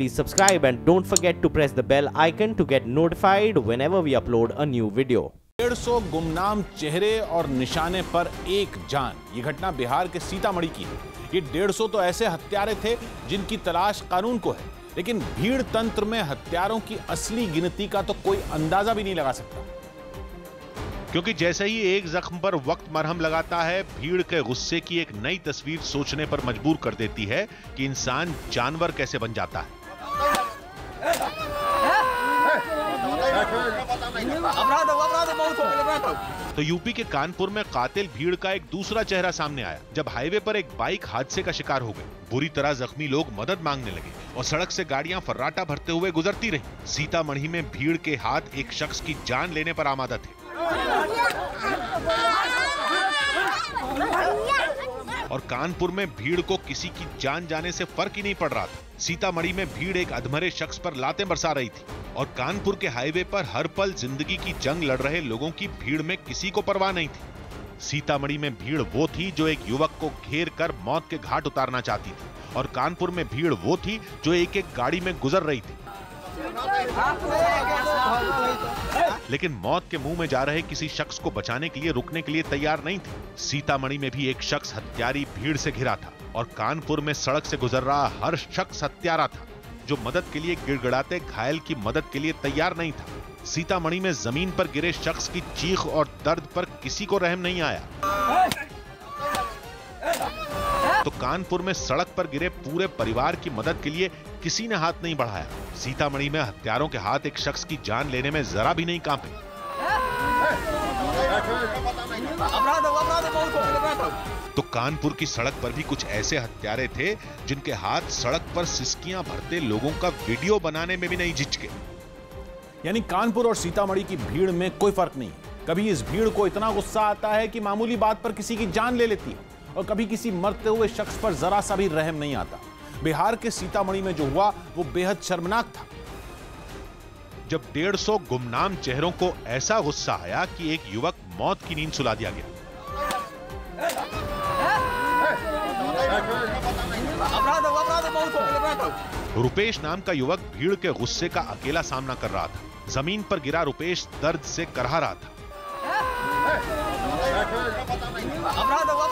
please subscribe and don't forget to press the bell icon to get notified whenever we upload a new video. डेढ़ सौ गुमनाम चेहरे और निशाने पर एक जान। ये घटना बिहार के सीतामढ़ी की है। ये डेढ़ सौ तो ऐसे हत्यारे थे जिनकी तलाश कानून को है लेकिन भीड़ तंत्र में हत्यारों की असली गिनती का तो कोई अंदाज़ा भी नहीं लगा सकता। क्योंकि जैसे ही एक जख्म पर वक्त मरहम लगाता है भीड़ के गुस्से की एक नई तस्वीर सोचने पर मजबूर कर देती है कि इंसान जानवर कैसे बन जाता है। तो यूपी के कानपुर में कातिल भीड़ का एक दूसरा चेहरा सामने आया, जब हाईवे पर एक बाइक हादसे का शिकार हो गई। बुरी तरह जख्मी लोग मदद मांगने लगे और सड़क से गाड़ियाँ फर्राटा भरते हुए गुजरती रही। सीतामढ़ी में भीड़ के हाथ एक शख्स की जान लेने पर आमादा थे। और कानपुर में भीड़ को किसी की जान जाने से फ़र्क ही नहीं पड़ रहा था। सीतामढ़ी में भीड़ एक अधमरे शख्स पर लातें बरसा रही थी और कानपुर के हाईवे पर हर पल ज़िंदगी की जंग लड़ रहे लोगों की भीड़ में किसी को परवाह नहीं थी। सीतामढ़ी में भीड़ वो थी जो एक युवक को घेर कर मौत के घाट उतारना चाहती थी और कानपुर में भीड़ वो थी जो एक एक गाड़ी में गुजर रही थी। लेकिन मौत के मुँह में जा रहे किसी शख्स को बचाने के लिए रुकने के लिए तैयार नहीं थे। सीतामढ़ी में भी एक शख्स हत्यारी भीड़ से घिरा था और कानपुर में सड़क से गुजर रहा हर शख्स हत्यारा था, जो मदद के लिए गिड़गिड़ाते, घायल की मदद के लिए तैयार नहीं था। सीतामढ़ी में ज़मीन पर गिरे शख्स की चीख और दर्द पर किसी को रहम नहीं आया। तो कानपुर में सड़क पर गिरे पूरे परिवार की मदद के लिए किसी ने हाथ नहीं बढ़ाया। सीतामढ़ी में हत्यारों के हाथ एक शख्स की जान लेने में जरा भी नहीं कांपे। तो कानपुर की सड़क पर भी कुछ ऐसे हत्यारे थे, जिनके हाथ सड़क पर सिस्कियाँ भरते लोगों का वीडियो बनाने में भी नहीं झिझके। यानी कानपुर और सीतामढ़ी की भीड़ में कोई फ़र्क नहीं। कभी इस भीड़ को इतना गुस्सा आता है कि मामूली बात पर किसी की जान ले लेती है और कभी किसी मरते हुए शख्स पर जरा सा भी रहम नहीं आता। बिहार के सीतामढ़ी में जो हुआ वो बेहद शर्मनाक था। जब डेढ़ सौ गुमनाम चेहरों को ऐसा गुस्सा आया कि एक युवक मौत की नींद सुला दिया गया। रुपेश नाम का युवक भीड़ के गुस्से का अकेला सामना कर रहा था। ज़मीन पर गिरा रुपेश दर्द से करहा रहा था।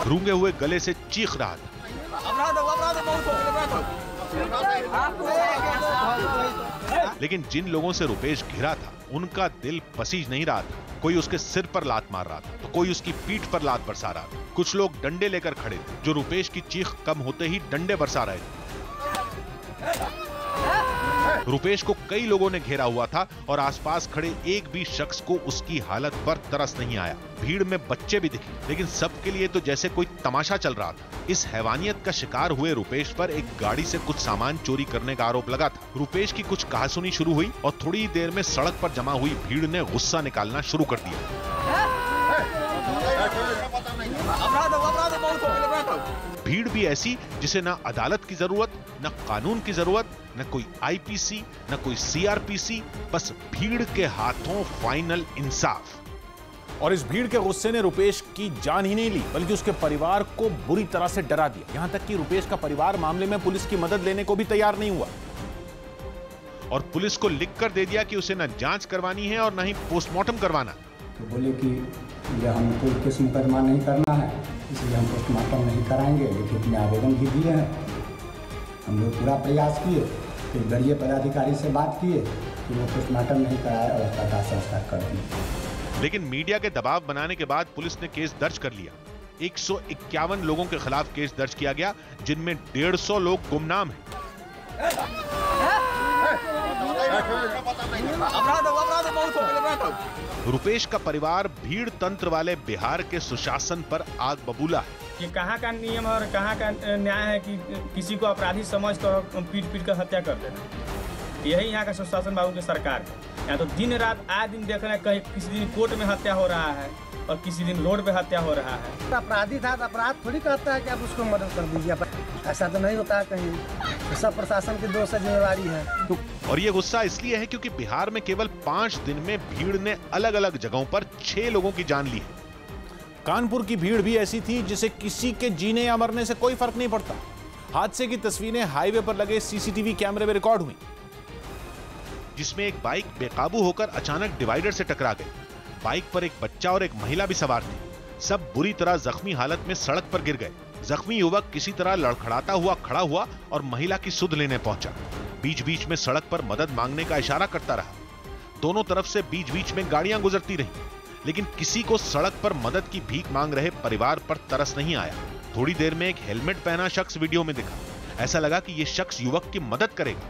रूँगे हुए गले से चीख रहा था। लेकिन जिन लोगों से रुपेश घिरा था, उनका दिल पसीज नहीं रहा था। कोई उसके सिर पर लात मार रहा था तो कोई उसकी पीठ पर लात बरसा रहा था। कुछ लोग डंडे लेकर खड़े थे, जो रुपेश की चीख कम होते ही डंडे बरसा रहे थे। रुपेश को कई लोगों ने घेरा हुआ था और आसपास खड़े एक भी शख्स को उसकी हालत पर तरस नहीं आया। भीड़ में बच्चे भी दिखे, लेकिन सबके लिए तो जैसे कोई तमाशा चल रहा था। इस हैवानियत का शिकार हुए रुपेश पर एक गाड़ी से कुछ सामान चोरी करने का आरोप लगा था। रुपेश की कुछ कहासुनी शुरू हुई और थोड़ी देर में सड़क पर जमा हुई भीड़ ने गुस्सा निकालना शुरू कर दिया। भीड़ भी ऐसी जिसे ना अदालत की ज़रूरत न कानून की ज़रूरत न कोई आईपीसी न कोई सीआरपीसी बस भीड़ के हाथों फाइनल इंसाफ। और इस भीड़ के गुस्से ने रुपेश की जान ही नहीं ली बल्कि उसके परिवार को बुरी तरह से डरा दिया। यहाँ तक कि रुपेश का परिवार मामले में पुलिस की मदद लेने को भी तैयार नहीं हुआ। और पुलिस को लिख कर दे दिया कि उसे न जाँच करवानी है और न ही पोस्टमार्टम करवाना। तो बोले कि ये हमको केस मुकदमा नहीं करना है इसलिए हम पोस्टमार्टम नहीं कराएँगे लिखित में आवेदन भी दिए हैं। हम लोग पूरा प्रयास किए फिर गरीय पदाधिकारी से बात किए कि वो पोस्टमार्टम नहीं कराया और उसका दाह संस्कार कर दिए। लेकिन मीडिया के दबाव बनाने के बाद पुलिस ने केस दर्ज कर लिया। एक सौ इक्यावन लोगों के खिलाफ केस दर्ज किया गया जिनमें डेढ़ सौ लोग गुमनाम हैं। रुपेश का परिवार भीड़ तंत्र वाले बिहार के सुशासन पर आग बबूला है। कि कहाँ का नियम और कहाँ का न्याय है कि किसी को अपराधी समझ कर पीट पीट कर हत्या कर देना यही यहाँ का सुशासन बाबू की सरकार है। यहाँ तो दिन रात आए दिन देख रहे हैं कहीं किसी दिन कोर्ट में हत्या हो रहा है। और किसी दिन रोड पे हत्या हो रहा है। अपराधी था तो अपराध थोड़ी कहता है कि आप उसको मदद कर दीजिए। ऐसा तो नहीं होता है कहीं। सब प्रशासन की दोष है जिम्मेवारी है। और ये गुस्सा इसलिए है क्योंकि बिहार में केवल पाँच दिन में भीड़ ने अलग अलग जगहों पर छह लोगों की जान ली है। कानपुर की भीड़ भी ऐसी थी जिसे किसी के जीने या मरने से कोई फ़र्क नहीं पड़ता। हादसे की तस्वीरें हाईवे पर लगे सीसीटीवी कैमरे में रिकॉर्ड हुई। जिसमें एक बाइक बेकाबू होकर अचानक डिवाइडर से टकरा गई। बाइक पर एक बच्चा और एक महिला भी सवार थी। सब बुरी तरह जख्मी हालत में सड़क पर गिर गए। जख्मी युवक किसी तरह लड़खड़ाता हुआ, खड़ा हुआ और महिला की सुध लेने पहुँचा। बीच बीच में सड़क पर मदद मांगने का इशारा करता रहा। दोनों तरफ़ से बीच बीच में गाड़ियाँ गुजरती रही। लेकिन किसी को सड़क पर मदद की भीख मांग रहे परिवार पर तरस नहीं आया। थोड़ी देर में एक हेलमेट पहना शख्स वीडियो में दिखा। ऐसा लगा कि यह शख्स युवक की मदद करेगा।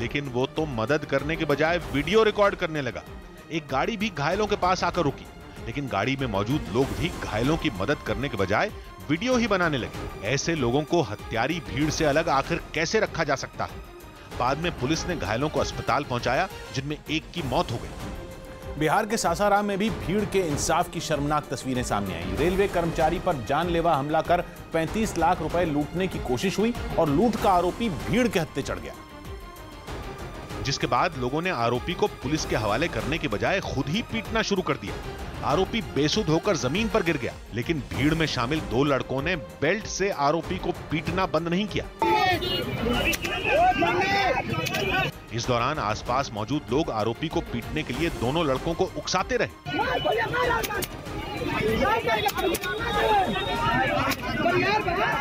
लेकिन वो तो मदद करने के बजाय वीडियो रिकॉर्ड करने लगा। एक गाड़ी भी घायलों के पास आकर रुकी। लेकिन गाड़ी में मौजूद लोग भी घायलों की मदद करने के बजाय वीडियो ही बनाने लगे। ऐसे लोगों को हत्यारी भीड़ से अलग आखिर कैसे रखा जा सकता है? बाद में पुलिस ने घायलों को अस्पताल पहुँचाया, जिनमें एक की मौत हो गई। बिहार के सासाराम में भी भीड़ के इंसाफ की शर्मनाक तस्वीरें सामने आई। रेलवे कर्मचारी पर जानलेवा हमला कर 35 लाख रुपए लूटने की कोशिश हुई और लूट का आरोपी भीड़ के हत्ते चढ़ गया। जिसके बाद लोगों ने आरोपी को पुलिस के हवाले करने के बजाय खुद ही पीटना शुरू कर दिया। आरोपी बेसुध होकर ज़मीन पर गिर गया, लेकिन भीड़ में शामिल दो लड़कों ने बेल्ट से आरोपी को पीटना बंद नहीं किया। इस दौरान आसपास मौजूद लोग आरोपी को पीटने के लिए दोनों लड़कों को उकसाते रहे।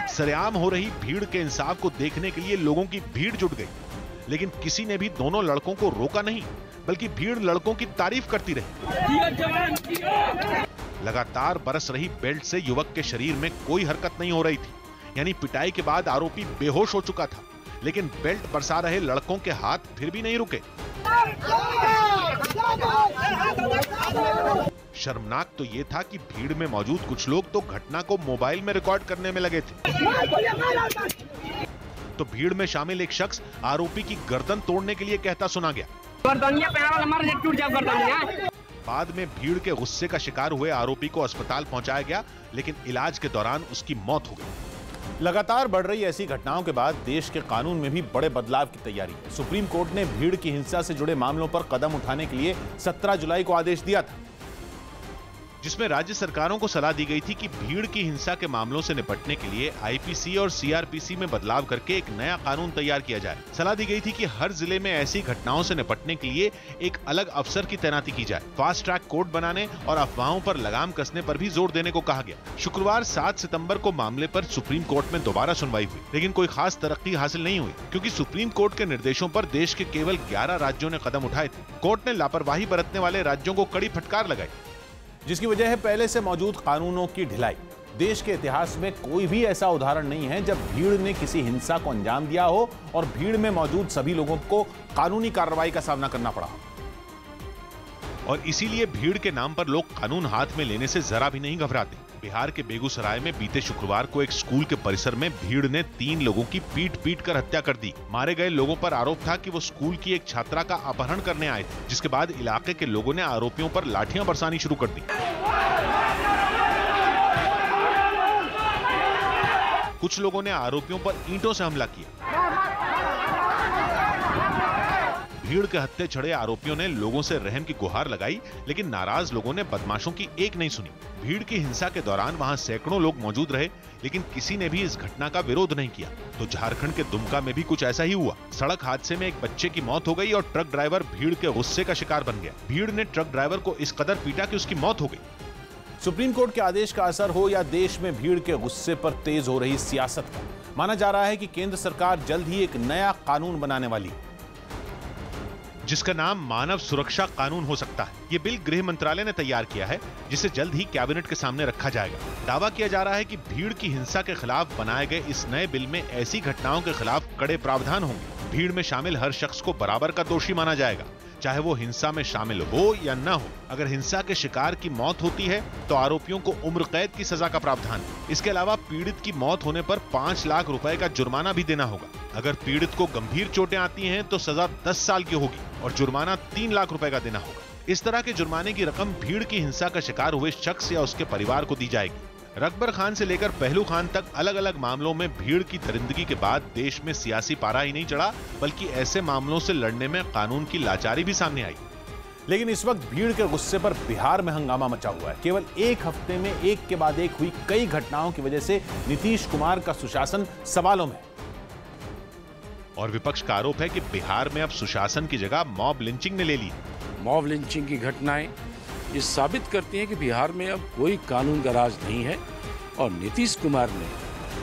सरेआम हो रही भीड़ के इंसाफ को देखने के लिए लोगों की भीड़ जुट गई। लेकिन किसी ने भी दोनों लड़कों को रोका नहीं, बल्कि भीड़ लड़कों की तारीफ़ करती रही। लगातार बरस रही बेल्ट से युवक के शरीर में कोई हरकत नहीं हो रही थी। यानी पिटाई के बाद आरोपी बेहोश हो चुका था, लेकिन बेल्ट बरसा रहे लड़कों के हाथ फिर भी नहीं रुके। शर्मनाक तो ये था कि भीड़ में मौजूद कुछ लोग तो घटना को मोबाइल में रिकॉर्ड करने में लगे थे। तो भीड़ में शामिल एक शख्स आरोपी की गर्दन तोड़ने के लिए कहता सुना गया। बाद में भीड़ के गुस्से का शिकार हुए आरोपी को अस्पताल पहुँचाया गया लेकिन इलाज के दौरान उसकी मौत हो गई। लगातार बढ़ रही ऐसी घटनाओं के बाद देश के कानून में भी बड़े बदलाव की तैयारी है। सुप्रीम कोर्ट ने भीड़ की हिंसा से जुड़े मामलों पर कदम उठाने के लिए 17 जुलाई को आदेश दिया था। जिसमें राज्य सरकारों को सलाह दी गई थी कि भीड़ की हिंसा के मामलों से निपटने के लिए आईपीसी और सीआरपीसी में बदलाव करके एक नया कानून तैयार किया जाए। सलाह दी गई थी कि हर ज़िले में ऐसी घटनाओं से निपटने के लिए एक अलग अफसर की तैनाती की जाए। फास्ट ट्रैक कोर्ट बनाने और अफवाहों पर लगाम कसने पर भी ज़ोर देने को कहा गया। शुक्रवार सात सितंबर को मामले पर सुप्रीम कोर्ट में दोबारा सुनवाई हुई, लेकिन कोई खास तरक्की हासिल नहीं हुई, क्यूँकी सुप्रीम कोर्ट के निर्देशों आरोप देश के केवल ग्यारह राज्यों ने कदम उठाए थे। कोर्ट ने लापरवाही बरतने वाले राज्यों को कड़ी फटकार लगाई। जिसकी वजह है पहले से मौजूद कानूनों की ढिलाई। देश के इतिहास में कोई भी ऐसा उदाहरण नहीं है जब भीड़ ने किसी हिंसा को अंजाम दिया हो और भीड़ में मौजूद सभी लोगों को कानूनी कार्रवाई का सामना करना पड़ा और इसीलिए भीड़ के नाम पर लोग कानून हाथ में लेने से जरा भी नहीं घबराते। बिहार के बेगूसराय में बीते शुक्रवार को एक स्कूल के परिसर में भीड़ ने तीन लोगों की पीट पीट कर हत्या कर दी। मारे गए लोगों पर आरोप था कि वो स्कूल की एक छात्रा का अपहरण करने आए थे, जिसके बाद इलाके के लोगों ने आरोपियों पर लाठियाँ बरसानी शुरू कर दी। कुछ लोगों ने आरोपियों पर ईंटों से हमला किया। भीड़ के हत्थे छड़े आरोपियों ने लोगों से रहम की गुहार लगाई, लेकिन नाराज़ लोगों ने बदमाशों की एक नहीं सुनी। भीड़ की हिंसा के दौरान वहाँ सैकड़ों लोग मौजूद रहे, लेकिन किसी ने भी इस घटना का विरोध नहीं किया। तो झारखंड के दुमका में भी कुछ ऐसा ही हुआ। सड़क हादसे में एक बच्चे की मौत हो गई और ट्रक ड्राइवर भीड़ के गुस्से का शिकार बन गया। भीड़ ने ट्रक ड्राइवर को इस कदर पीटा की उसकी मौत हो गई। सुप्रीम कोर्ट के आदेश का असर हो या देश में भीड़ के गुस्से पर तेज हो रही सियासत का? माना जा रहा है कि केंद्र सरकार जल्द ही एक नया कानून बनाने वाली है। जिसका नाम मानव सुरक्षा कानून हो सकता है। ये बिल गृह मंत्रालय ने तैयार किया है, जिसे जल्द ही कैबिनेट के सामने रखा जाएगा। दावा किया जा रहा है कि भीड़ की हिंसा के खिलाफ बनाए गए इस नए बिल में ऐसी घटनाओं के खिलाफ कड़े प्रावधान होंगे। भीड़ में शामिल हर शख्स को बराबर का दोषी माना जाएगा। चाहे वो हिंसा में शामिल हो या न हो, अगर हिंसा के शिकार की मौत होती है तो आरोपियों को उम्र कैद की सजा का प्रावधान। इसके अलावा पीड़ित की मौत होने पर पाँच लाख रुपए का जुर्माना भी देना होगा। अगर पीड़ित को गंभीर चोटें आती हैं तो सजा दस साल की होगी और जुर्माना तीन लाख रुपए का देना होगा। इस तरह के जुर्माने की रकम भीड़ की हिंसा का शिकार हुए शख्स या उसके परिवार को दी जाएगी। रकबर खान से लेकर पहलू खान तक अलग अलग मामलों में भीड़ की दरिंदगी के बाद देश में सियासी पारा ही नहीं चढ़ा, बल्कि ऐसे मामलों से लड़ने में कानून की लाचारी भी सामने आई। लेकिन इस वक्त भीड़ के गुस्से पर बिहार में हंगामा मचा हुआ है। केवल एक हफ़्ते में एक के बाद एक हुई कई घटनाओं की वजह से नीतीश कुमार का सुशासन सवालों में और विपक्ष का आरोप है कि बिहार में अब सुशासन की जगह मॉब लिंचिंग ने ले ली। मॉब लिंचिंग की घटनाएँ ये साबित करती हैं कि बिहार में अब कोई कानून का राज नहीं है और नीतीश कुमार ने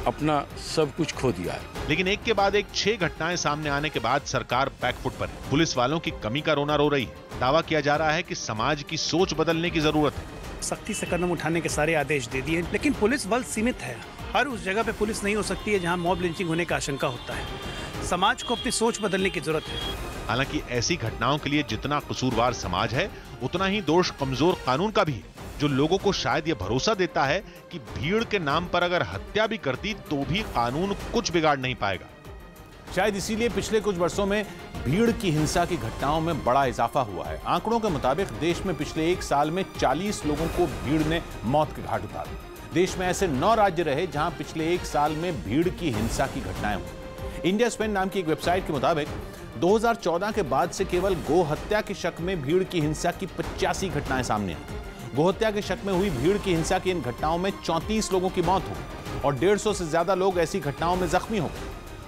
अपना सब कुछ खो दिया है। लेकिन एक के बाद एक छह घटनाएँ सामने आने के बाद सरकार बैकफुट पर है पुलिस वालों की कमी का रोना रो रही है। दावा किया जा रहा है कि समाज की सोच बदलने की ज़रूरत है। सख्ती से कदम उठाने के सारे आदेश दे दिए लेकिन पुलिस बल सीमित है। हर उस जगह पे पुलिस नहीं हो सकती है जहाँ मॉब लिंचिंग होने का आशंका होता है। समाज को अपनी सोच बदलने की ज़रूरत है। हालाँकि ऐसी घटनाओं के लिए जितना कसूरवार समाज है, उतना ही दोष कमज़ोर कानून का भी है जो लोगों को शायद ये भरोसा देता है कि भीड़ के नाम पर अगर हत्या भी करती तो भी कानून कुछ बिगाड़ नहीं पाएगा। शायद इसीलिए पिछले कुछ वर्षों में भीड़ की हिंसा की घटनाओं में बड़ा इजाफा हुआ है। आंकड़ों के मुताबिक देश में पिछले एक साल में 40 लोगों को भीड़ ने मौत के घाट उतारा। देश में ऐसे नौ राज्य रहे जहाँ पिछले एक साल में भीड़ की हिंसा की घटनाएँ हुई। इंडिया स्पेन नाम की एक वेबसाइट के मुताबिक 2014 के बाद से केवल गोहत्या के शक में भीड़ की हिंसा की पचासी घटनाएँ सामने आई। गोहत्या के शक में हुई भीड़ की हिंसा की इन घटनाओं में 34 लोगों की मौत हो और 150 से ज़्यादा लोग ऐसी घटनाओं में जख्मी हो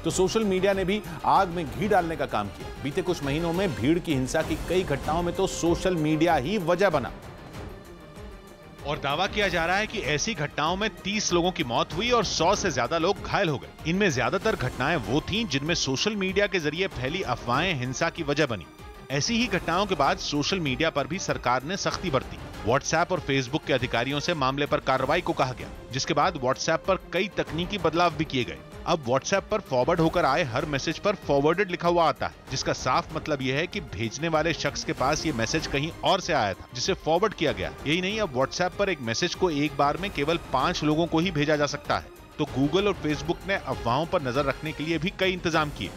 तो सोशल मीडिया ने भी आग में घी डालने का काम किया। बीते कुछ महीनों में भीड़ की हिंसा की कई घटनाओं में तो सोशल मीडिया ही वजह बना। और दावा किया जा रहा है कि ऐसी घटनाओं में 30 लोगों की मौत हुई और 100 से ज़्यादा लोग घायल हो गए। इनमें ज़्यादातर घटनाएँ वो थीं जिनमें सोशल मीडिया के ज़रिए फैली अफवाहें हिंसा की वजह बनी। ऐसी ही घटनाओं के बाद सोशल मीडिया पर भी सरकार ने सख्ती बरती। व्हाट्सएप और फेसबुक के अधिकारियों से मामले पर कार्रवाई को कहा गया, जिसके बाद व्हाट्सएप पर कई तकनीकी बदलाव भी किए गए। अब व्हाट्सएप पर फॉरवर्ड होकर आए हर मैसेज पर फॉरवर्डेड लिखा हुआ आता है, जिसका साफ़ मतलब यह है कि भेजने वाले शख्स के पास ये मैसेज कहीं और से आया था, जिसे फॉरवर्ड किया गया। यही नहीं, अब व्हाट्सएप पर एक मैसेज को एक बार में केवल पाँच लोगों को ही भेजा जा सकता है। तो गूगल और फेसबुक ने अफवाहों पर नज़र रखने के लिए भी कई इंतज़ाम किए।